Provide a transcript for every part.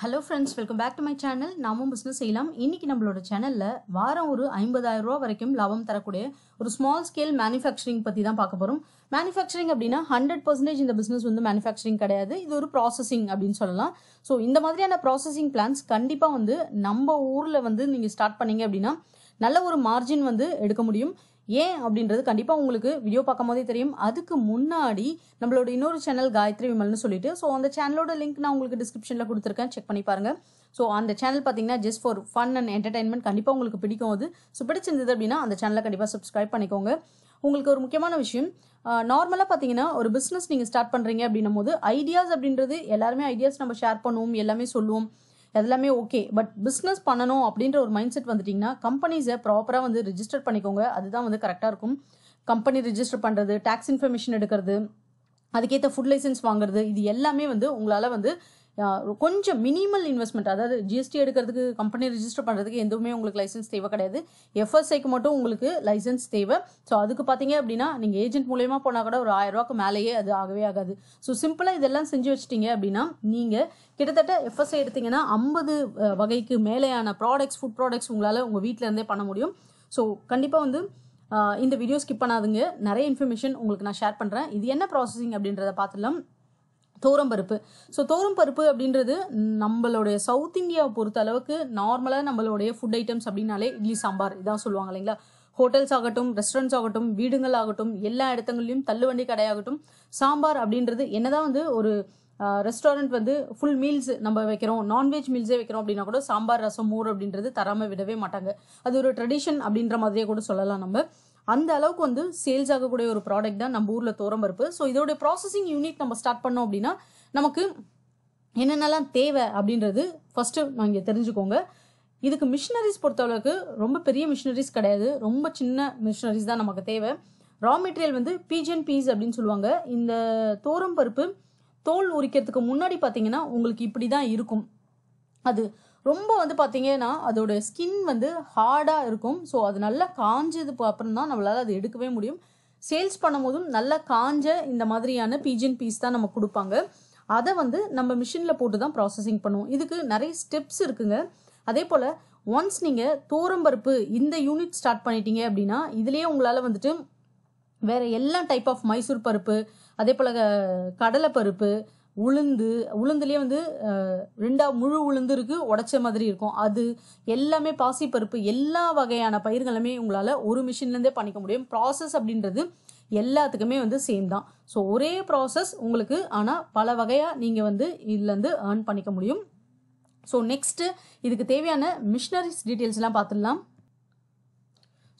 Hello friends welcome back to my channel நாமும் business செய்யலாம். இன்னைக்கு நம்மளோட சேனலில் வாரம் ஒரு ஐம்பதாயிரம் ரூபா வரைக்கும் லாபம் தரக்கூடிய ஒரு ஸ்மால் ஸ்கேல் மேனுஃபேக்சரிங் பற்றி தான் பார்க்க போகிறோம் மேனுஃபேக்சரிங் அப்படின்னா ஹண்ட்ரட் பர்சன்டேஜ் இந்த பிஸ்னஸ் வந்து மேனுஃபேக்சரிங் கிடையாது. இது ஒரு ப்ராசஸிங் அப்படின்னு சொல்லலாம். ஸோ இந்த மாதிரியான ப்ராசஸிங் பிளான்ஸ் கண்டிப்பாக வந்து நம்ம ஊரில் வந்து நீங்கள் ஸ்டார்ட் பண்ணீங்க அப்படின்னா நல்ல ஒரு மார்ஜின் வந்து எடுக்க முடியும். ஏன் அப்படின்றது கண்டிப்பாக உங்களுக்கு வீடியோ பார்க்கும் போதே தெரியும். அதுக்கு முன்னாடி நம்மளோட இன்னொரு சேனல் காயத்ரி விமல்னு சொல்லிட்டு ஸோ அந்த சேனலோட லிங்க் நான் உங்களுக்கு டிஸ்கிரிப்ஷனில் கொடுத்துருக்கேன். செக் பண்ணி பாருங்க. ஸோ அந்த சேனல் பார்த்தீங்கன்னா just for fun and entertainment கண்டிப்பாக உங்களுக்கு பிடிக்கும் அது. ஸோ பிடிச்சிருந்தது அப்படின்னா அந்த சேனலை கண்டிப்பாக சப்ஸ்கிரைப் பண்ணிக்கோங்க. உங்களுக்கு ஒரு முக்கியமான விஷயம் நார்மலாக பார்த்தீங்கன்னா ஒரு பிஸ்னஸ் நீங்கள் ஸ்டார்ட் பண்ணுறீங்க அப்படின்னும் போது ஐடியாஸ் அப்படின்றது எல்லாருமே ஐடியாஸ் நம்ம ஷேர் பண்ணுவோம் எல்லாமே சொல்லுவோம். எல்லாமே ஓகே பட் பிஸ்னஸ் பண்ணணும் அப்படின்ற ஒரு மைண்ட் செட் வந்துட்டிங்கன்னா கம்பெனிஸை ப்ராப்பராக வந்து ரிஜிஸ்டர் பண்ணிக்கோங்க. அதுதான் வந்து கரெக்டாக இருக்கும். கம்பெனி ரிஜிஸ்டர் பண்ணுறது டேக்ஸ் இன்ஃபர்மேஷன் எடுக்கிறது அதுக்கேற்ற ஃபுட் லைசன்ஸ் வாங்குறது இது எல்லாமே வந்து உங்களால் வந்து கொஞ்சம் மினிமல் இன்வெஸ்ட்மெண்ட் அதாவது ஜிஎஸ்டி எடுக்கிறதுக்கு கம்பெனி ரிஜிஸ்டர் பண்ணுறதுக்கு எதுவுமே உங்களுக்கு லைசன்ஸ் தேவை கிடையாது. எஃப்எஸ்ஐக்கு மட்டும் உங்களுக்கு லைசன்ஸ் தேவை. ஸோ அதுக்கு பார்த்தீங்க அப்படின்னா நீங்கள் ஏஜென்ட் மூலயமா போனால் கூட ஒரு ஆயிரம் ரூபாய்க்கு மேலேயே அது ஆகவே ஆகாது. ஸோ சிம்பிளாக இதெல்லாம் செஞ்சு வச்சிட்டீங்க அப்படின்னா நீங்கள் கிட்டத்தட்ட எஃப்எஸ்ஐ எடுத்தீங்கன்னா ஐம்பது வகைக்கு மேலேயான ப்ராடக்ட்ஸ் ஃபுட் ப்ராடக்ட்ஸ் உங்களால் உங்கள் வீட்டிலேருந்தே பண்ண முடியும். ஸோ கண்டிப்பாக வந்து இந்த வீடியோ ஸ்கிப் பண்ணாதுங்க. நிறைய இன்ஃபர்மேஷன் உங்களுக்கு நான் ஷேர் பண்ணுறேன் இது என்ன ப்ராசஸிங் அப்படின்றத பார்த்துலாம் பருப்பு. ஸோ பருப்பு அப்படின்றது நம்மளுடைய சவுத் இந்தியாவை பொறுத்த அளவுக்கு நார்மலாக நம்மளுடைய ஃபுட் ஐட்டம்ஸ் அப்படின்னாலே இட்லி சாம்பார் இதான் சொல்லுவாங்க இல்லைங்களா? ஹோட்டல்ஸ் ஆகட்டும் ரெஸ்டாரண்ட்ஸ் ஆகட்டும் வீடுகள் ஆகட்டும் எல்லா இடத்துங்களையும் தள்ளுவண்டி கடையாகட்டும் சாம்பார் அப்படின்றது என்னதான் வந்து ஒரு ரெஸ்டாரண்ட் வந்து ஃபுல் மீல்ஸ் நம்ம வைக்கிறோம் நான்வெஜ் மீல்ஸே வைக்கிறோம் அப்படின்னா கூட சாம்பார் ரசம் மோர் அப்படின்றது தராமல் விடவே மாட்டாங்க. அது ஒரு ட்ரெடிஷன் அப்படின்ற மாதிரியே கூட சொல்லலாம் நம்ம. அந்த அளவுக்கு வந்து சேல்ஸ் ஆகக்கூடிய ஒரு ப்ராடக்ட் தான் நம்ம ஊரில் துவரம்பருப்பு ஸோ இதோடைய ப்ராசஸிங் யூனிட் நம்ம ஸ்டார்ட் பண்ணோம் அப்படின்னா நமக்கு என்னென்னலாம் தேவை அப்படின்றது ஃபஸ்ட்டு நீங்கள் தெரிஞ்சுக்கோங்க. இதுக்கு மிஷினரிஸ் பொறுத்தளவுக்கு ரொம்ப பெரிய மிஷினரிஸ் கிடையாது. ரொம்ப சின்ன மிஷினரிஸ் தான் நமக்கு தேவை. ரா மெட்டீரியல் வந்து பீஜன் பீஸ் அப்படின்னு சொல்லுவாங்க. இந்த தோரம் பருப்பு தோல் உரிக்கிறதுக்கு முன்னாடி பார்த்தீங்கன்னா உங்களுக்கு இப்படி தான் இருக்கும். அது ரொம்ப வந்து பார்த்தீங்கன்னா அதோட ஸ்கின் வந்து ஹார்டாக இருக்கும். ஸோ அது நல்லா காஞ்சதுக்கு அப்புறம் தான் நம்மளால் அது எடுக்கவே முடியும். சேல்ஸ் பண்ணும்போதும் நல்லா காஞ்ச இந்த மாதிரியான பீஜன் பீஸ் தான் நம்ம கொடுப்பாங்க. அதை வந்து நம்ம மிஷினில் போட்டு தான் ப்ராசஸிங் பண்ணுவோம். இதுக்கு நிறைய ஸ்டெப்ஸ் இருக்குங்க. அதே போல் ஒன்ஸ் நீங்கள் தோரம்பருப்பு இந்த யூனிட் ஸ்டார்ட் பண்ணிட்டீங்க அப்படின்னா இதுலேயே உங்களால் வந்துட்டு வேற எல்லா டைப் ஆஃப் மைசூர் பருப்பு அதே போல் கடலை பருப்பு உளுந்து உளுந்துலேயே வந்து ரெண்டாக ரெண்டா முழு உளுந்து இருக்கு உடைச்ச மாதிரி இருக்கும். அது எல்லாமே பாசிப்பருப்பு எல்லா வகையான பயிர்களுமே உங்களால் ஒரு மிஷின்லேருந்தே பண்ணிக்க முடியும். ப்ராசஸ் அப்படின்றது எல்லாத்துக்குமே வந்து சேம் தான். ஸோ ஒரே ப்ராசஸ் உங்களுக்கு ஆனால் பல வகையாக நீங்கள் வந்து இதுலேருந்து ஏர்ன் பண்ணிக்க முடியும். ஸோ நெக்ஸ்ட்டு இதுக்கு தேவையான மிஷினரிஸ் டீட்டெயில்ஸ்லாம் பார்த்துடலாம்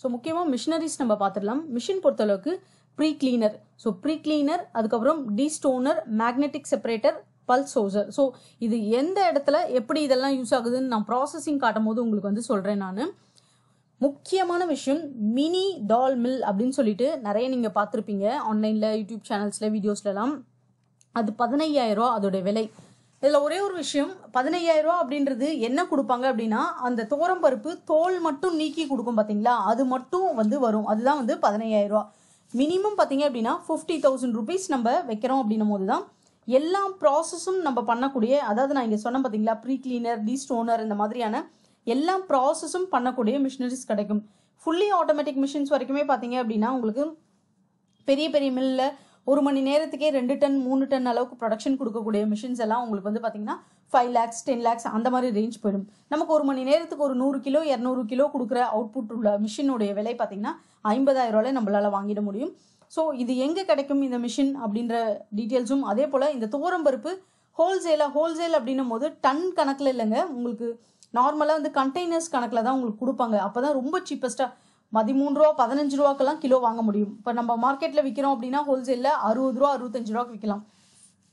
ஸோ முக்கியமாக மிஷினரிஸ் நம்ம பார்த்துடலாம். மிஷின் பொறுத்தளவுக்கு pre cleaner so pre cleaner அதுக்கப்புறம் டீஸ்டோனர் மேக்னெட்டிக் செப்பரேட்டர் பல்ஸ் ஹோசர் ஸோ இது எந்த இடத்துல எப்படி இதெல்லாம் யூஸ் ஆகுதுன்னு நான் ப்ராசஸிங் காட்டும் போது உங்களுக்கு வந்து சொல்கிறேன் நான். முக்கியமான விஷயம் மினி டால் மில் அப்படின்னு சொல்லிட்டு நிறைய நீங்கள் பார்த்துருப்பீங்க. ஆன்லைனில் யூடியூப் சேனல்ஸில் வீடியோஸ்லலாம் அது பதினையாயிரம் ரூபா அதோட விலை. இதில் ஒரே ஒரு விஷயம் பதினையாயிரம் ரூபா அப்படின்றது என்ன கொடுப்பாங்க அப்படின்னா அந்த தோரம் பருப்பு தோல் மட்டும் நீக்கி கொடுக்கும் பார்த்தீங்களா அது மட்டும் வந்து வரும். அதுதான் வந்து பதினையாயிரம் ரூபா மினிமம் பார்த்தீங்க அப்படின்னா ஃபிஃப்டி தௌசண்ட் ருபீஸ் நம்ம வைக்கிறோம் அப்படின்னும் போது தான் எல்லா ப்ராசஸும் நம்ம பண்ணக்கூடிய அதாவது நான் இங்கே சொன்னேன் பார்த்தீங்களா ப்ரீ கிளீனர் டீஸ்டோனர் இந்த மாதிரியான எல்லா ப்ராசஸும் பண்ணக்கூடிய மிஷினரிஸ் கிடைக்கும். ஃபுல்லி ஆட்டோமேட்டிக் மிஷின்ஸ் வரைக்குமே பார்த்தீங்க அப்படின்னா உங்களுக்கு பெரிய பெரிய மில்லில் ஒரு மணி நேரத்துக்கே ரெண்டு டன் மூணு டன் அளவுக்கு ப்ரொடக்ஷன் கொடுக்கக்கூடிய மிஷின்ஸ் எல்லாம் உங்களுக்கு வந்து பார்த்தீங்கன்னா ஃபைவ் லேக்ஸ் டென் லேக்ஸ் அந்த மாதிரி ரேஞ்ச் போயிடும். நமக்கு ஒரு மணி நேரத்துக்கு ஒரு நூறு கிலோ இரநூறு கிலோ கொடுக்குற அவுட்புட் உள்ள மிஷினுடைய விலை பார்த்தீங்கன்னா ஐம்பதாயிரம் ரூபாய் நம்மளால் வாங்கிட முடியும். ஸோ இது எங்கே கிடைக்கும் இந்த மிஷின் அப்படின்ற டீட்டெயில்ஸும் அதே போல் இந்த துவரம் பருப்பு ஹோல்சேலாக ஹோல்சேல் அப்படின்னும் போது டன் கணக்கில் இல்லைங்க. உங்களுக்கு நார்மலாக வந்து கண்டெய்னர்ஸ் கணக்கில் தான் உங்களுக்கு கொடுப்பாங்க. அப்போ தான் ரொம்ப சீப்பஸ்ட்டாக பதிமூணு ரூபா பதினஞ்சு ரூபாக்கெல்லாம் கிலோ வாங்க முடியும். இப்போ நம்ம மார்க்கெட்டில் விற்கிறோம் அப்படின்னா ஹோல்சேலில் அறுபது ரூபா அறுபத்தஞ்சு ரூபாய்க்கு விற்கலாம்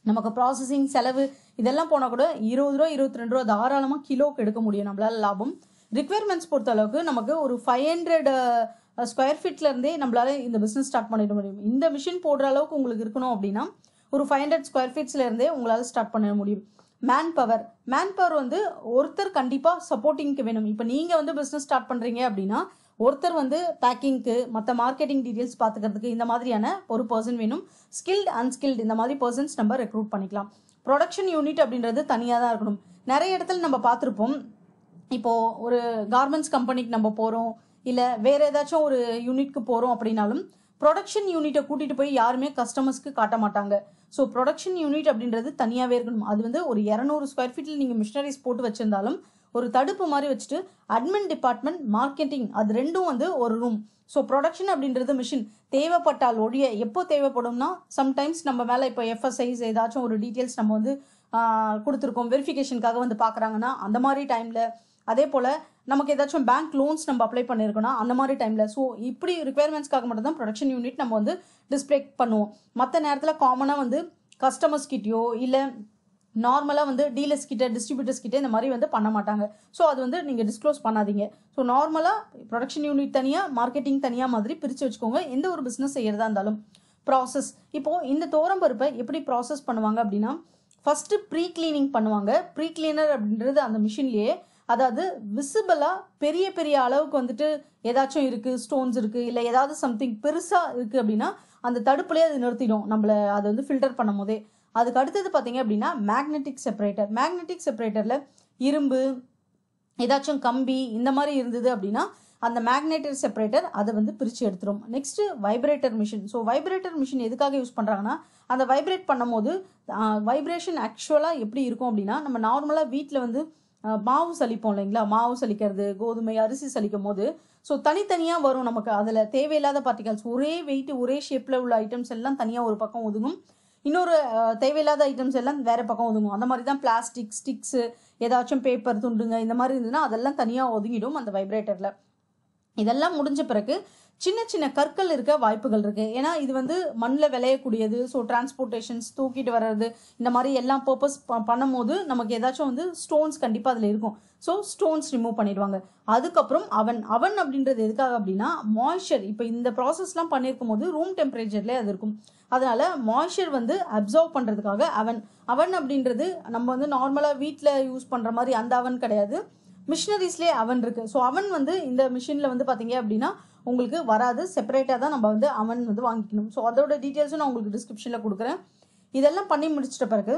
நமக்கு ப்ராசஸிங் செலவு இதெல்லாம் போனால் கூட இருபது ரூபா இருபத்தி ரெண்டு ரூபா தாராளமாக கிலோக்கு எடுக்க முடியும். நம்மளால லாபம். ரிக்வயர்மெண்ட்ஸ் பொறுத்த அளவுக்கு நமக்கு ஒரு ஃபைவ் ஹண்ட்ரட் ஸ்கொயர் ஃபீட்லேருந்தே நம்மளால இந்த பிஸ்னஸ் ஸ்டார்ட் பண்ணிட முடியும். இந்த மிஷின் போடுற அளவுக்கு உங்களுக்கு இருக்கணும் அப்படின்னா ஒரு ஃபைவ் ஹண்ட்ரட் ஸ்கொயர் ஃபீட்ஸ்லேருந்தே உங்களால் ஸ்டார்ட் பண்ண முடியும். மேன் பவர் மேன் பவர் வந்து ஒருத்தர் கண்டிப்பாக சப்போர்ட்டிங்க்கு வேணும். இப்போ நீங்கள் வந்து பிஸ்னஸ் ஸ்டார்ட் பண்ணுறீங்க அப்படின்னா ஒருத்தர் வந்து பேக்கிங்க்கு மற்ற மார்க்கெட்டிங் டீட்டெயில்ஸ் பார்த்துக்கிறதுக்கு இந்த மாதிரியான ஒரு பர்சன் வேணும். ஸ்கில்ட் அன்ஸ்கில்டு இந்த மாதிரி பர்சன்ஸ் நம்ம ரெக்ரூட் பண்ணிக்கலாம். ப்ரொடக்ஷன் யூனிட் அப்படின்றது தனியாக தான் இருக்கணும். நிறைய இடத்துல நம்ம பார்த்துருப்போம் இப்போ ஒரு கார்மெண்ட்ஸ் கம்பெனிக்கு நம்ம போகிறோம் இல்லை வேற ஏதாச்சும் ஒரு யூனிட்க்கு போகிறோம் அப்படின்னாலும் ப்ரொடக்ஷன் யூனிட்டை கூட்டிகிட்டு போய் யாருமே கஸ்டமர்ஸ்க்கு காட்ட மாட்டாங்க. ஸோ ப்ரொடக்ஷன் யூனிட் அப்படின்றது தனியாகவே இருக்கணும். அது வந்து ஒரு இரநூறு ஸ்கொயர் ஃபீட்டில் நீங்கள் மிஷினரிஸ் போட்டு வச்சிருந்தாலும் ஒரு தடுப்பு மாதிரி வச்சுட்டு அட்மின் டிபார்ட்மெண்ட் மார்க்கெட்டிங் அது ரெண்டும் வந்து ஒரு ரூம் ஸோ ப்ரொடக்ஷன் அப்படின்றது மிஷின் தேவைப்பட்டால் ஒழிய எப்போ தேவைப்படும்னா சம்டைம்ஸ் நம்ம மேலே இப்போ எஃப்எஸ்ஐஸ் ஏதாச்சும் ஒரு டீட்டெயில்ஸ் நம்ம வந்து கொடுத்துருக்கோம். வெரிஃபிகேஷனுக்காக வந்து பார்க்குறாங்கன்னா அந்த மாதிரி டைமில் அதே போல் நமக்கு ஏதாச்சும் பேங்க் லோன்ஸ் நம்ம அப்ளை பண்ணியிருக்கோம்னா அந்த மாதிரி டைமில் ஸோ இப்படி ரிக்குயர்மெண்ட்ஸ்க்காக மட்டும் தான் ப்ரொடக்ஷன் யூனிட் நம்ம வந்து டிஸ்பிளே பண்ணுவோம். மற்ற நேரத்தில் காமனாக வந்து கஸ்டமர்ஸ் கிட்டேயோ இல்லை நார்மலாக வந்து டீலர்ஸ் கிட்ட டிஸ்ட்ரிபியூட்டர்ஸ் கிட்ட இந்த மாதிரி வந்து பண்ண மாட்டாங்க. ஸோ அது வந்து நீங்கள் டிஸ்க்ளோஸ் பண்ணாதீங்க. ஸோ நார்மலாக ப்ரொடக்ஷன் யூனிட் தனியாக மார்க்கெட்டிங் தனியாக மாதிரி பிரித்து வச்சுக்கோங்க. எந்த ஒரு பிஸ்னஸ் செய்கிறதா இருந்தாலும். ப்ராசஸ் இப்போது இந்த தோரம்பருப்பை எப்படி ப்ராசஸ் பண்ணுவாங்க அப்படின்னா ஃபஸ்ட்டு ப்ரீ கிளீனிங் பண்ணுவாங்க. ப்ரீ கிளீனர் அப்படின்றது அந்த மிஷின்லேயே அதாவது விசிபிளாக பெரிய பெரிய அளவுக்கு வந்துட்டு ஏதாச்சும் இருக்குது ஸ்டோன்ஸ் இருக்குது இல்லை ஏதாவது சம்திங் பெருசாக இருக்குது அப்படின்னா அந்த தடுப்புலேயே அது நிறுத்திடும். நம்மளை அதை வந்து ஃபில்டர் பண்ணும் போதே. அதுக்கு அடுத்தது பார்த்தீங்க அப்படின்னா மேக்னெட்டிக் செப்பரேட்டர் மேக்னெட்டிக் செப்பரேட்டரில் இரும்பு ஏதாச்சும் கம்பி இந்த மாதிரி இருந்தது அப்படின்னா அந்த மேக்னெட்டிக் செப்பரேட்டர் அதை வந்து பிரித்து எடுத்துரும். Next vibrator machine so vibrator machine எதுக்காக யூஸ் பண்ணுறாங்கன்னா அந்த வைப்ரேட் பண்ணும்போது வைப்ரேஷன் ஆக்சுவலாக எப்படி இருக்கும் அப்படின்னா நம்ம நார்மலாக வீட்டில் வந்து மாவு சலிப்போம் இல்லைங்களா? மாவு சலிக்கிறது கோதுமை அரிசி சலிக்கும் போது ஸோ தனித்தனியாக வரும் நமக்கு. அதில் தேவையில்லாத பார்ட்டிகல்ஸ் ஒரே வெயிட் ஒரே ஷேப்பில் உள்ள ஐட்டம்ஸ் எல்லாம் தனியாக ஒரு பக்கம் ஒதுங்கும். இன்னொரு தேவையில்லாத ஐட்டம்ஸ் எல்லாம் வேற பக்கம் ஒதுங்கும். அந்த மாதிரி தான் பிளாஸ்டிக் ஸ்டிக்ஸு ஏதாச்சும் பேப்பர் துண்டுங்க இந்த மாதிரி இருந்ததுன்னா அதெல்லாம் தனியாக ஒதுங்கிடும் அந்த வைப்ரேட்டரில் இதெல்லாம் முடிஞ்ச பிறகு சின்ன சின்ன கற்கள் இருக்க வாய்ப்புகள் இருக்கு. ஏன்னா இது வந்து மண்ணில் விளையக்கூடியது. ஸோ டிரான்ஸ்போர்ட்டேஷன்ஸ் தூக்கிட்டு வர்றது இந்த மாதிரி எல்லாம் பர்பஸ் பண்ணும் போது நமக்கு ஏதாச்சும் வந்து ஸ்டோன்ஸ் கண்டிப்பாக அதில் இருக்கும். ஸோ ஸ்டோன்ஸ் ரிமூவ் பண்ணிடுவாங்க. அதுக்கப்புறம் அவன் அவன் அப்படின்றது எதுக்காக அப்படின்னா மாய்ஸ்சர் இப்போ இந்த ப்ராசஸ்லாம் பண்ணியிருக்கும் போது ரூம் டெம்பரேச்சர்லேயே அது இருக்கும். அதனால மாய்ஸ்சர் வந்து அப்சர்வ் பண்ணுறதுக்காக அவன் அவன் அப்படின்றது நம்ம வந்து நார்மலாக வீட்டில் யூஸ் பண்ணுற மாதிரி அந்த அவன் கிடையாது. மிஷினரிஸ்லேயே அவன் இருக்கு. ஸோ அவன் வந்து இந்த மிஷினில் வந்து பார்த்தீங்க அப்படின்னா உங்களுக்கு வராது. செப்பரேட்டாக தான் நம்ம வந்து அவன் வந்து வாங்கிக்கணும். ஸோ அதோட டீட்டெயில்ஸும் நான் உங்களுக்கு டிஸ்கிரிப்ஷனில் கொடுக்குறேன். இதெல்லாம் பண்ணி முடிச்சிட்ட பிறகு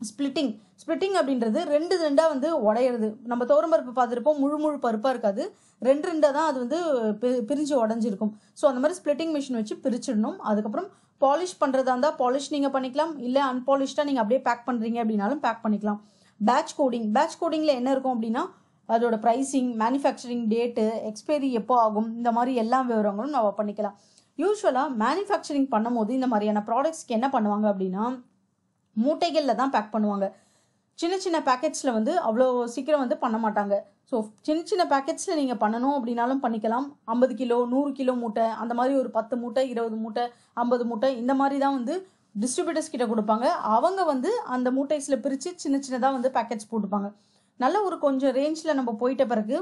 ஸ்ப்ளிட்டிங் ஸ்ப்ளிட்டிங் அப்படின்றது ரெண்டு ரெண்டாக வந்து உடையிறது. நம்ம தோரம் பருப்பு பார்த்துருப்போம். முழு முழு பருப்பாக இருக்காது. ரெண்டு ரெண்டாக தான் அது வந்து பி- பிரிஞ்சு உடஞ்சிருக்கும். ஸோ அந்த மாதிரி ஸ்ப்ளிட்டிங் மிஷின் வச்சு பிரிச்சிடணும். அதுக்கப்புறம் பாலிஷ் பண்ணுறதா இருந்தால் பாலிஷ் நீங்கள் பண்ணிக்கலாம். இல்லை அன்பாலிஷ்டாக நீங்கள் அப்படியே பேக் பண்ணுறீங்க அப்படின்னாலும் பேக் பண்ணிக்கலாம். பேட்ச் கோடிங் பேட்ச் கோடிங்கில் என்ன இருக்கும் அப்படின்னா அதோட ப்ரைஸிங் மேனுஃபேக்சரிங் டேட்டு எக்ஸ்பைரி எப்போ ஆகும் இந்த மாதிரி எல்லா விவரங்களும் நம்ம பண்ணிக்கலாம். யூஸ்வலாக மேனுஃபேக்சரிங் பண்ணும்போது இந்த மாதிரியான ப்ராடக்ட்ஸ்க்கு என்ன பண்ணுவாங்க அப்படின்னா மூட்டைகளில் தான் பேக் பண்ணுவாங்க. சின்ன சின்ன பேக்கெட்ஸில் வந்து அவ்வளோ சீக்கிரம் வந்து பண்ண மாட்டாங்க. ஸோ சின்ன சின்ன பேக்கெட்ஸில் நீங்கள் பண்ணணும் அப்படின்னாலும் பண்ணிக்கலாம். ஐம்பது கிலோ நூறு கிலோ மூட்டை அந்த மாதிரி ஒரு பத்து மூட்டை இருபது மூட்டை ஐம்பது மூட்டை இந்த மாதிரி தான் வந்து டிஸ்ட்ரிபியூட்டர்ஸ் கிட்ட கொடுப்பாங்க. அவங்க வந்து அந்த மூட்டைஸில் பிரித்து சின்ன சின்னதாக வந்து பேக்கெட்ஸ் போட்டுப்பாங்க. நல்ல ஒரு கொஞ்சம் ரேஞ்சில் நம்ம போயிட்ட பிறகு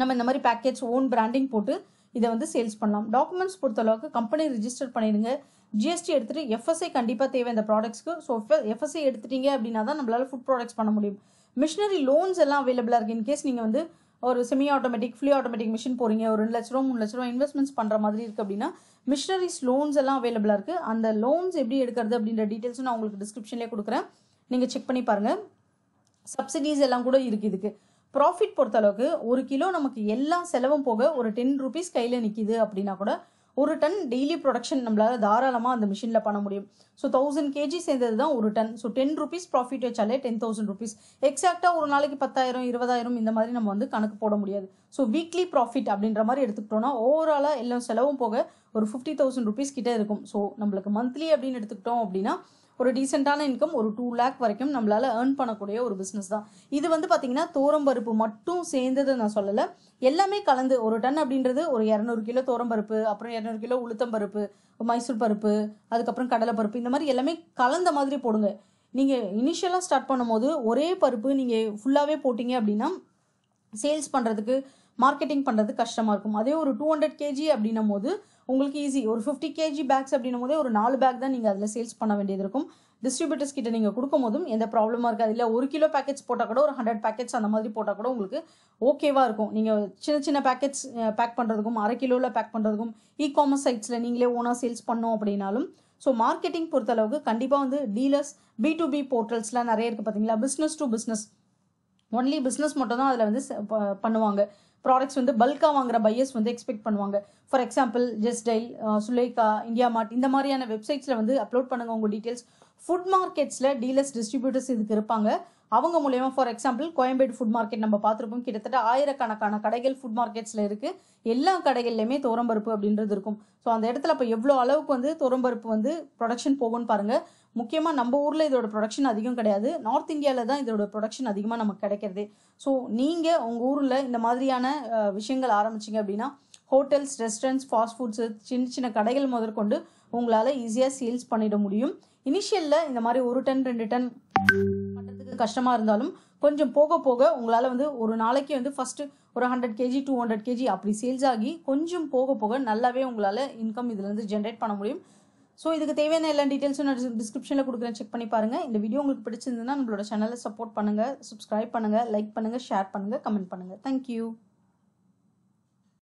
நம்ம இந்த மாதிரி பேக்கேஜ் ஓன் பிராண்டிங் போட்டு இதை வந்து சேல்ஸ் பண்ணலாம். டாக்குமெண்ட்ஸ் பொறுத்தளவுக்கு கம்பெனி ரிஜிஸ்டர் பண்ணிடுங்க. ஜிஎஸ்டி எடுத்துட்டு எஃப்எஸ்ஐ கண்டிப்பாக தேவை இந்த ப்ராடக்ட்ஸ்க்கு ஸோ எஃப்எஸ்ஐ எடுத்துட்டீங்க அப்படின்னா தான் நம்மளால ஃபுட் ப்ராடக்ட்ஸ் பண்ண முடியும். மிஷினரி லோன்ஸ் எல்லாம் அவைலபிளாக இருக்குது இன்கேஸ் நீங்கள் வந்து ஒரு semi automatic fully automatic machine போறீங்க. ஒரு ரெண்டு லட்ச ரூபா மூணு லட்ச ரூபா இன்வெஸ்ட்மெண்ட்ஸ் பண்ணுற மாதிரி இருக்குது அப்படின்னா மிஷினரிஸ் லோன்ஸ் எல்லாம் அவைலபிளாக இருக்குது அந்த லோன்ஸ் எப்படி எடுக்கிறது அப்படின்ற டீட்டெயில்ஸும் நான் உங்களுக்கு டிஸ்கிரிப்ஷன்லேயே கொடுக்குறேன். நீங்கள் செக் பண்ணி பாருங்கள் சப்சிடிஸ் எல்லாம் கூட இருக்குது இதுக்கு. ப்ராஃபிட் பொறுத்தளவுக்கு ஒரு கிலோ நமக்கு எல்லா செலவும் போக ஒரு டென் ருபீஸ் கையில் நிற்கிது அப்படின்னா கூட ஒரு டன் டெய்லி ப்ரொடக்ஷன் நம்மளால தாராளமாக அந்த மிஷினில் பண்ண முடியும். ஸோ தௌசண்ட் கேஜி சேர்ந்தது தான் ஒரு ton. So ten rupees profit வச்சாலே டென் தௌசண்ட் ருபீஸ் எக்ஸாக்டாக ஒரு நாளைக்கு பத்தாயிரம் இருபதாயிரம் இந்த மாதிரி நம்ம வந்து கணக்கு போட முடியாது. ஸோ வீக்லி ப்ராஃபிட் அப்படின்ற மாதிரி எடுத்துக்கிட்டோம்னா ஓவராலாக எல்லா செலவும் போக ஒரு ஃபிஃப்டி தௌசண்ட் ருபீஸ் கிட்டே இருக்கும். ஸோ நம்மளுக்கு மந்த்லி அப்படின்னு எடுத்துக்கிட்டோம் அப்படின்னா ஒரு டீசெண்டான இன்கம் ஒரு டூ லேக் வரைக்கும் நம்மளால ஏர்ன் பண்ணக்கூடிய ஒரு பிஸ்னஸ் தான். இது வந்து பார்த்தீங்கன்னா தோரம்பருப்பு மட்டும் சேர்ந்தது நான் சொல்லலை. எல்லாமே கலந்து ஒரு டன் அப்படின்றது ஒரு இரநூறு கிலோ தோரம்பருப்பு அப்புறம் இரநூறு கிலோ உளுத்தம்பருப்பு மைசூர் பருப்பு அதுக்கப்புறம் கடலைப்பருப்பு இந்த மாதிரி எல்லாமே கலந்த மாதிரி போடுங்க. நீங்கள் இனிஷியலாக ஸ்டார்ட் பண்ணும்போது ஒரே பருப்பு நீங்கள் ஃபுல்லாகவே போட்டிங்க அப்படின்னா சேல்ஸ் பண்ணுறதுக்கு மார்க்கெட்டிங் பண்ணுறது கஷ்டமாக இருக்கும். அதே ஒரு டூ ஹண்ட்ரட் கேஜி அப்படின்னும் போது உங்களுக்கு ஈஸி ஒரு ஃபிஃப்டி கேஜி பேக்ஸ் அப்படின்னும் போதே ஒரு நாலு பேக் தான் நீங்கள் அதில் சேல்ஸ் பண்ண வேண்டியது இருக்கும். டிஸ்ட்ரிபியூட்டர்ஸ் கிட்ட நீங்கள் கொடுக்கும் போதும் எந்த ப்ராப்ளமாக இருக்காது. இல்லை ஒரு கிலோ பேக்கெட்ஸ் போட்டால் கூட ஒரு ஹண்ட்ரட் பேக்கெட்ஸ் அந்த மாதிரி போட்டால் கூட உங்களுக்கு ஓகேவாக இருக்கும். நீங்கள் சின்ன சின்ன பேக்கெட்ஸ் பேக் பண்ணுறதுக்கும் அரை கிலோவில் பேக் பண்ணுறதுக்கும் இ காமர்ஸ் சைட்ஸில் நீங்களே ஓனாக சேல்ஸ் பண்ணோம் அப்படின்னாலும் ஸோ மார்க்கெட்டிங் பொறுத்தளவுக்கு கண்டிப்பாக வந்து டீலர்ஸ் பி டு பி போர்ட்டல்ஸ்லாம் நிறைய இருக்குது பார்த்தீங்களா business to business only business மட்டும் தான் அதில் வந்து பண்ணுவாங்க. ப்ராடக்ட்ஸ் வந்து பல்காக வாங்குற பையர்ஸ் வந்து எக்ஸ்பெக்ட் பண்ணுவாங்க. For example Justdial Sulekha IndiaMART இந்த மாதிரியான வெப்சைட்ஸில் வந்து அப்லோட் பண்ணுங்க உங்கள் டீட்டெயில்ஸ் ஃபுட் மார்க்கெட்ஸில் டீலர்ஸ் டிஸ்ட்ரிபியூட்டர்ஸ் இதுக்கு இருப்பாங்க. அவங்க மூலயமா for example Koyambedu food market நம்ம பார்த்துருப்போம். கிட்டத்தட்ட ஆயிரக்கணக்கான கடைகள் ஃபுட் மார்க்கெட்ஸில் இருக்குது எல்லா கடைகள்லையுமே துவரம்பருப்பு அப்படின்றது இருக்கும். ஸோ அந்த இடத்துல இப்போ எவ்வளோ அளவுக்கு வந்து துவரம்பருப்பு வந்து ப்ரொடக்ஷன் போகும்னு பாருங்கள் முக்கியமாக நம்ம ஊரில் இதோட ப்ரொடக்ஷன் அதிகம் கிடையாது. நார்த் இந்தியாவில் தான் இதோட ப்ரொடக்ஷன் அதிகமாக நமக்கு கிடைக்கிறது. ஸோ நீங்கள் உங்கள் ஊரில் இந்த மாதிரியான விஷயங்கள் ஆரம்பிச்சிங்க அப்படின்னா ஹோட்டல்ஸ் ரெஸ்டாரண்ட்ஸ் ஃபாஸ்ட் ஃபுட்ஸு சின்ன சின்ன கடைகள் முதற்கொண்டு உங்களால் ஈஸியாக சேல்ஸ் பண்ணிட முடியும். இனிஷியலில் இந்த மாதிரி ஒரு டன் ரெண்டு டன் பண்ணுறதுக்கு கஷ்டமாக இருந்தாலும் கொஞ்சம் போக போக உங்களால் வந்து ஒரு நாளைக்கு வந்து ஃபஸ்ட்டு ஒரு hundred KG two hundred KG அப்படி சேல்ஸ் ஆகி கொஞ்சம் போக போக நல்லாவே உங்களால் இன்கம் இதுலேருந்து ஜென்ரேட் பண்ண முடியும். ஸோ இதுக்கு தேவையான எல்லா டீட்டெயில்ஸும் நான் டிஸ்கிரிப்ஷனில் கொடுக்குறேன். செக் பண்ணி பாருங்கள் இந்த வீடியோ உங்களுக்கு பிடிச்சிருந்ததுன்னா நம்மளோட சேனலை சப்போர்ட் பண்ணுங்கள் சப்ஸ்கிரைப் பண்ணுங்கள் லைக் பண்ணுங்கள் ஷேர் பண்ணுங்கள் கமெண்ட் பண்ணுங்கள் தேங்க்யூ